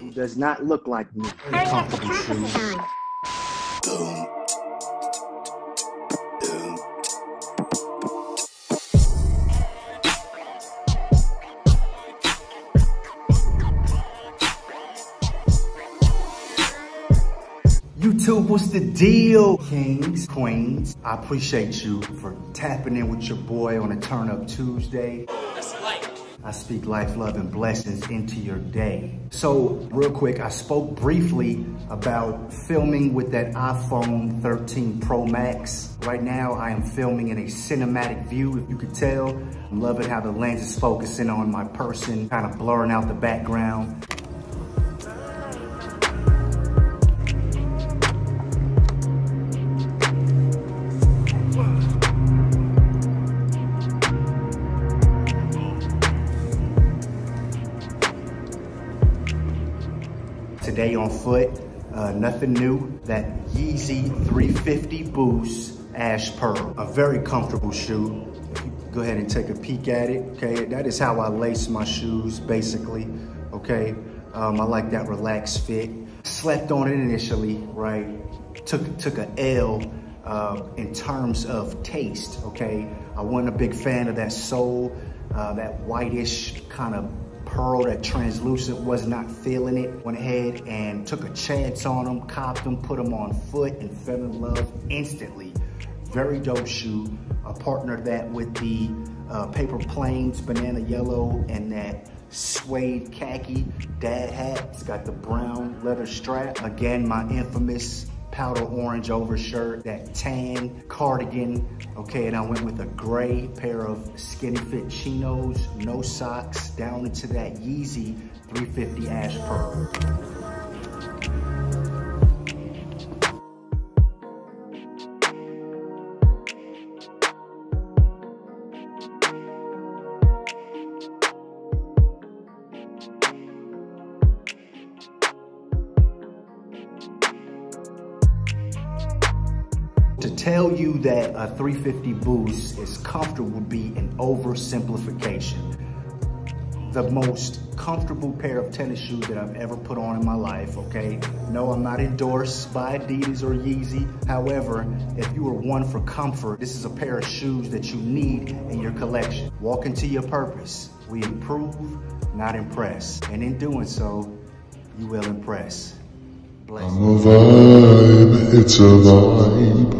who does not look like me. Hurry up, the practice is on. YouTube, what's the deal? Kings, queens, I appreciate you for tapping in with your boy on a Turn Up Tuesday. I speak life, love, and blessings into your day. So real quick, I spoke briefly about filming with that iPhone 13 Pro Max. Right now, I am filming in a cinematic view, if you could tell. I'm loving how the lens is focusing on my person, kind of blurring out the background. Today on foot, uh, nothing new, that Yeezy 350 Boost Ash Pearl. A very comfortable shoe. Go ahead and take a peek at it, okay? That is how I lace my shoes, basically, okay? Um, I like that relaxed fit. Slept on it initially, right? Took, took a L uh, in terms of taste, okay? I wasn't a big fan of that sole, uh, that whitish kind of pearl, that translucent, was not feeling it. Went ahead and took a chance on them, copped them, put them on foot, and fell in love instantly. Very dope shoe. I partnered that with the uh, Paper Planes, banana yellow, and that suede khaki dad hat. It's got the brown leather strap. Again, my infamous powder orange overshirt, that tan cardigan, okay, and I went with a gray pair of skinny fit chinos, no socks, down into that Yeezy 350 Ash Pearl. To tell you that a 350 Boost is comfortable would be an oversimplification. The most comfortable pair of tennis shoes that I've ever put on in my life, okay? No, I'm not endorsed by Adidas or Yeezy. However, if you are one for comfort, this is a pair of shoes that you need in your collection. Walk into your purpose. We improve, not impress. And in doing so, you will impress. Bless. I'm a vibe, it's a vibe.